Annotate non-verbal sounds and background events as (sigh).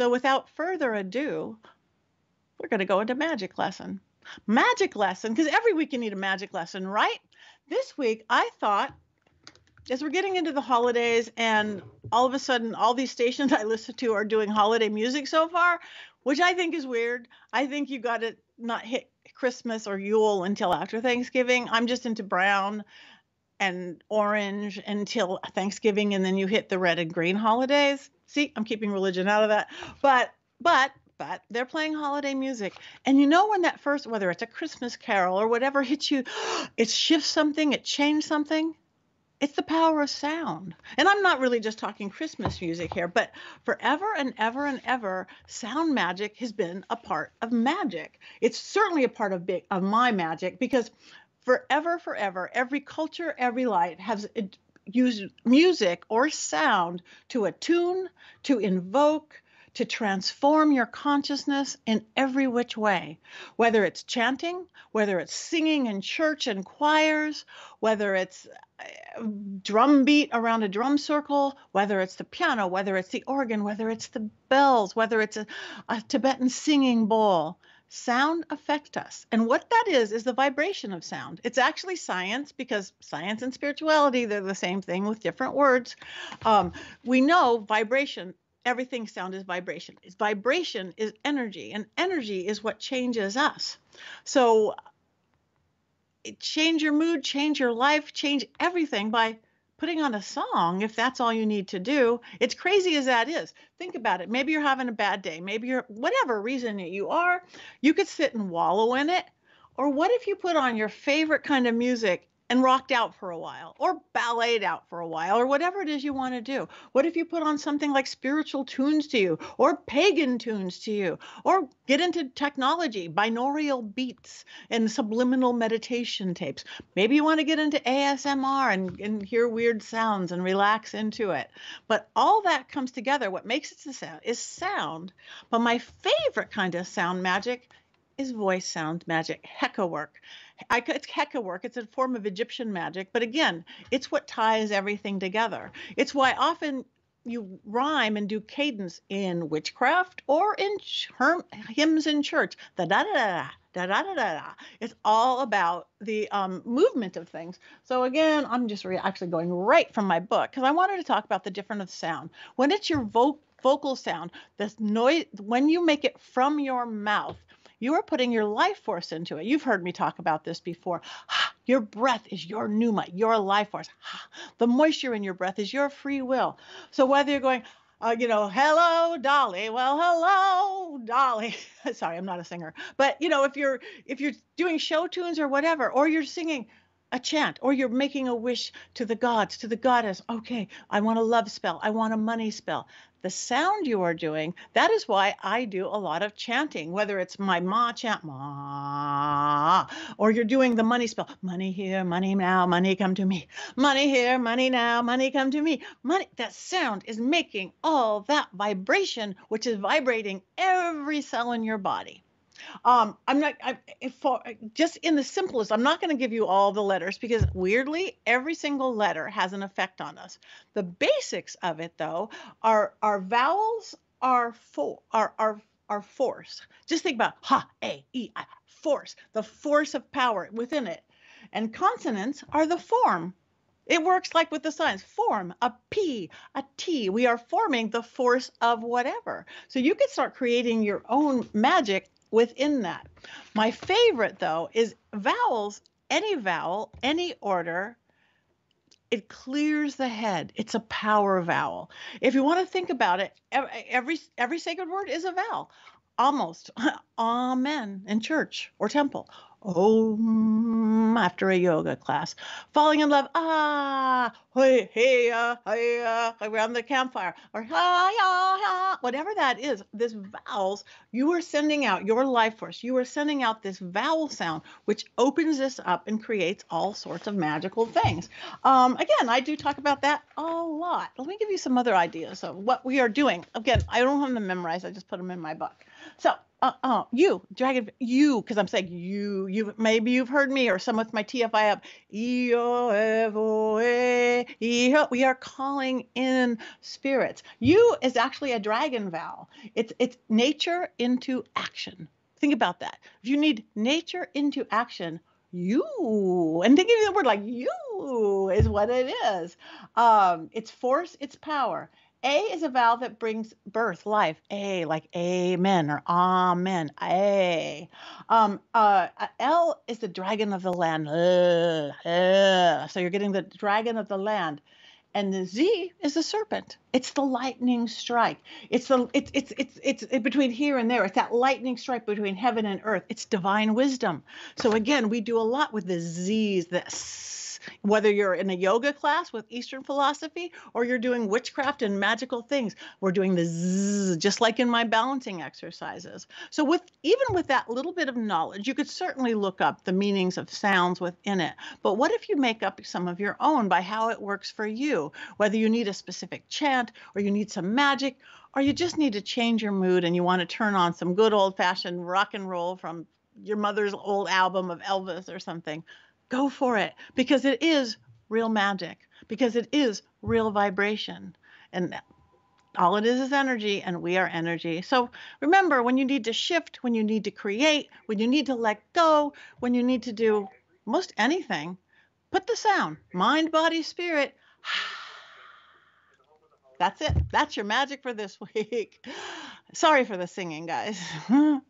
So without further ado, we're going to go into magic lesson. Magic lesson, because every week you need a magic lesson, right? This week I thought, as we're getting into the holidays and all of a sudden all these stations (laughs) I listen to are doing holiday music so far, which I think is weird. I think you got to not hit Christmas or Yule until after Thanksgiving. I'm just into brown and orange until Thanksgiving, and then you hit the red and green holidays. See, I'm keeping religion out of that. But, but, but they're playing holiday music. And you know when that first, whether it's a Christmas carol or whatever (laughs) hits you, it shifts something, it changed something. It's the power of sound. And I'm not really just talking Christmas music here, but forever and ever and ever, sound magic has been a part of magic. It's certainly a part of big of my magic because forever, forever, every culture, every light has used music or sound to attune, to invoke, to transform your consciousness in every which way, whether it's chanting, whether it's singing in church and choirs, whether it's uh, drum beat around a drum circle, whether it's the piano, whether it's the organ, whether it's the bells, whether it's a, a Tibetan singing bowl. Sound affect us. And what that is, is the vibration of sound. It's actually science because science and spirituality, they're the same thing with different words. Um, we know vibration everything sound is vibration. Is vibration is energy, and energy is what changes us. So change your mood, change your life, change everything by putting on a song if that's all you need to do. It's crazy as that is. Think about it. Maybe you're having a bad day. Maybe you're whatever reason you are, you could sit and wallow in it. Or what if you put on your favorite kind of music and rocked out for a while or balleted out for a while or whatever it is you want to do? What if you put on something like spiritual tunes to you or pagan tunes to you or get into technology, binaural beats and subliminal meditation tapes? Maybe you want to get into ASMR and, and hear weird sounds and relax into it. But all that comes together. What makes it the sound is sound. But my favorite kind of sound magic is voice sound magic, Heka work. I, it's Heka work. It's a form of Egyptian magic, but again, it's what ties everything together. It's why often you rhyme and do cadence in witchcraft or in hymns in church. Da da da da. Da, da, da, da, da. It's all about the um, movement of things. So again, I'm just re- actually going right from my book because I wanted to talk about the difference of sound. When it's your vo- vocal sound, this noise, when you make it from your mouth, you are putting your life force into it. You've heard me talk about this before. (sighs) Your breath is your pneuma, your life force. (sighs) The moisture in your breath is your free will. So whether you're going, uh, you know, hello, Dolly. Well, hello, Dolly. (laughs) Sorry, I'm not a singer, but you know, if you're if you're doing show tunes or whatever, or you're singing a chant, or you're making a wish to the gods, to the goddess. Okay, I want a love spell. I want a money spell the sound you are doing. That is why I do a lot of chanting, whether it's my ma chant, ma, or you're doing the money spell, money here, money now, money come to me, money here, money now, money come to me. Money, that sound is making all that vibration, which is vibrating every cell in your body. Um, I'm not I, for just in the simplest. I'm not going to give you all the letters because weirdly, every single letter has an effect on us. The basics of it, though, are our vowels are for are are are force. Just think about ha, a, e, I, force, the force of power within it, and consonants are the form. It works like with the signs form, a P, a T. We are forming the force of whatever. So you can start creating your own magic within that. My favorite, though, is vowels, any vowel, any order. It clears the head. It's a power vowel. If you want to think about it, every every sacred word is a vowel. Almost. (laughs) Amen in church or temple. Om after a yoga class. Falling in love, ah, hey, hey, uh, hey, uh, around the campfire, or ya, ya, whatever that is, this vowels, you are sending out your life force. You are sending out this vowel sound, which opens this up and creates all sorts of magical things. Um, again, I do talk about that a lot. Let me give you some other ideas of what we are doing. Again, I don't have them memorized, I just put them in my book. So, uh, uh, you, dragon, you, because I'm saying you, you, maybe you've heard me or some with my TFI up. We are calling in spirits. You is actually a dragon vowel. It's it's nature into action. Think about that. If you need nature into action, you, and thinking of the word like you is what it is. Um, it's force, it's power. A is a vowel that brings birth, life. A, like amen or amen. A. Um, uh, L is the dragon of the land. Uh, uh, so you're getting the dragon of the land. And the Z is the serpent. It's the lightning strike. It's the it's it's it's it's, between here and there. It's that lightning strike between heaven and earth. It's divine wisdom. So again, we do a lot with the Z's, the whether you're in a yoga class with Eastern philosophy or you're doing witchcraft and magical things, we're doing the zzz, just like in my balancing exercises. So with even with that little bit of knowledge, you could certainly look up the meanings of sounds within it. But what if you make up some of your own by how it works for you? Whether you need a specific chant or you need some magic or you just need to change your mood and you want to turn on some good old fashioned rock and roll from your mother's old album of Elvis or something go for it because it is real magic, because it is real vibration. And all it is is energy, and we are energy. So remember when you need to shift, when you need to create, when you need to let go, when you need to do most anything, put the sound mind, body, spirit. (sighs) That's it. That's your magic for this (laughs) week. Sorry for the singing, guys. (laughs)